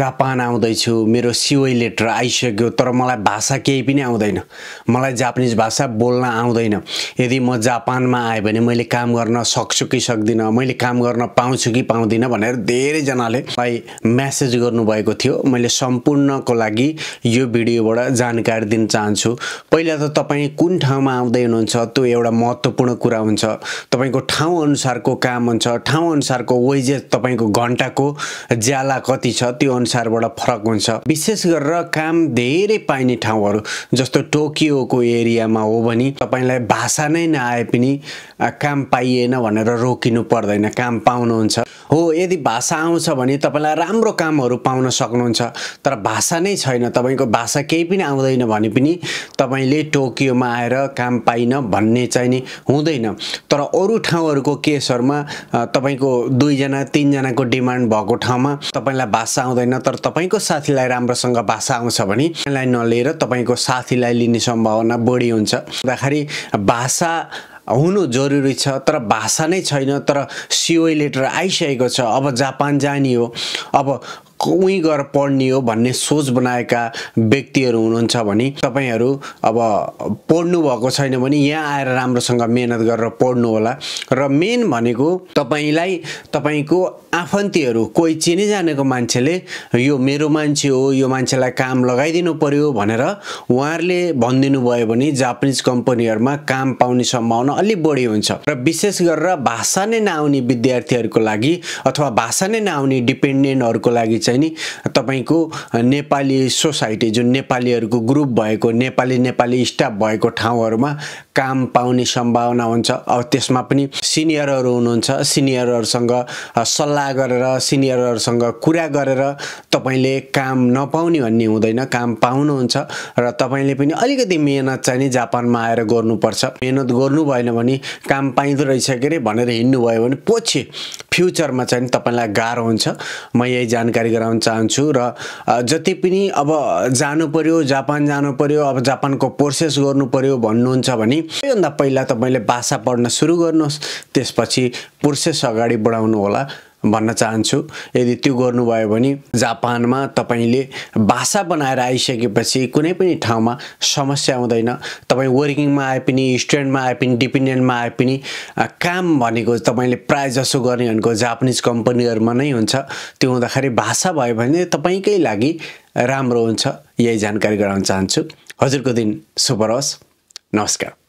Japan आउँदैछु मेरो सिओई letter आइसक्यो तर मलाई भाषा केही पनि आउँदैन। मलाई जापानिज भाषा बोल्न आउँदैन। यदि म जापानमा आएँ भने मैले काम गर्न सक्छु कि सक्दिनँ? मैले काम गर्न पाउँछु कि पाउँदिनँ भनेर धेरैजनाले मलाई म्यासेज गर्नुभएको थियो। मैले सम्पूर्णको लागि यो भिडियोबाट जानकारी दिन चाहन्छु। पहिला त तपाईँ कुन ठाउँमा आउँदै हुनुहुन्छ त्यो एउटा महत्त्वपूर्ण कुरा हुन्छ। तपाईँको ठाउँ अनुसारको काम हुन्छ। ठाउँ अनुसारको वेजेस तपाईँको घन्टाको ज्याला कति छ त्यो अनुसारबाट फरक हुन्छ। विशेष गरेर काम धेरै पाइने ठाउँहरू जस्तो टोकियोको एरियामा हो भने तपाईँलाई भाषा नै नआए पनि काम पाइएन भनेर रोकिनु पर्दैन काम पाउनुहुन्छ। हो यदि भाषा आउँछ भने तपाईँलाई राम्रो कामहरू पाउन सक्नुहुन्छ तर भाषा नै छैन तपाईँको भाषा केही पनि आउँदैन भने पनि तपाईँले टोकियोमा आएर काम पाइन भन्ने चाहिँ नि हुँदैन। तर अरू ठाउँहरूको केसहरूमा तपाईँको दुईजना तिनजनाको डिमान्ड भएको ठाउँमा तपाईँलाई भाषा आउँदैन तर तपाईँको साथीलाई राम्रोसँग भाषा आउँछ भने तपाईँलाई नलिएर तपाईँको साथीलाई लिने सम्भावना बढी हुन्छ। हुँदाखेरि भाषा हुनु जरुरी छ तर भाषा नै छैन तर सिओई लेटर आइसकेको छ। अब जापान जाने हो। अब उहीँ गएर पढ्ने हो भन्ने सोच बनाएका व्यक्तिहरू हुनुहुन्छ भने तपाईँहरू अब पढ्नु भएको छैन भने यहाँ आएर राम्रोसँग मेहनत गरेर पढ्नु होला। र मेन भनेको तपाईँलाई तपाईँको आफन्तीहरू कोही चिने जानेको मान्छेले यो मेरो मान्छे हो यो मान्छेलाई काम लगाइदिनु पर्यो भनेर उहाँहरूले भनिदिनु भयो भने जापानिज कम्पनीहरूमा काम पाउने सम्भावना अलिक बढी हुन्छ। र विशेष गरेर भाषा नै नआउने विद्यार्थीहरूको लागि अथवा भाषा नै नआउने डिपेन्डेन्टहरूको लागि चाहिँ नि तपाईँको नेपाली सोसाइटी जुन नेपालीहरूको ग्रुप भएको नेपाली नेपाली स्टाफ भएको ठाउँहरूमा काम पाउने सम्भावना हुन्छ। अब त्यसमा पनि सिनियरहरू हुनुहुन्छ। सिनियरहरूसँग सल्लाह गरेर सिनियरहरूसँग कुरा गरेर तपाईँले काम नपाउने भन्ने हुँदैन काम पाउनुहुन्छ। र तपाईँले पनि अलिकति मेहनत चाहिँ नि जापानमा आएर गर्नुपर्छ। मेहनत गर्नु भएन भने काम पाइँदो रहेछ के अरे भनेर हिँड्नुभयो भने पछि फ्युचरमा चाहिँ तपाईँलाई गाह्रो हुन्छ। म यही जानकारी गराउन चाहन्छु र जति पनि अब जानु पर्यो जापान जानु पर्यो अब जापानको प्रोसेस गर्नु पर्यो भन्नुहुन्छ भने सबैभन्दा पहिला तपाईँले भाषा पढ्न सुरु गर्नुहोस्। त्यसपछि प्रोसेस अगाडि बढाउनु होला भन्न चाहन्छु। यदि त्यो गर्नुभयो भने जापानमा तपाईँले भाषा बनाएर आइसकेपछि कुनै पनि ठाउँमा समस्या हुँदैन। तपाईँ वर्किङमा आए पनि स्टुडेन्टमा आए पनि डिपेन्डेन्टमा आए पनि काम भनेको तपाईँले प्रायः जसो गर्ने भनेको जापानिज कम्पनीहरूमा नै हुन्छ। त्यो हुँदाखेरि भाषा भयो भने तपाईँकै लागि राम्रो हुन्छ। यही जानकारी गराउन चाहन्छु। हजुरको दिन शुभ रहोस्। नमस्कार।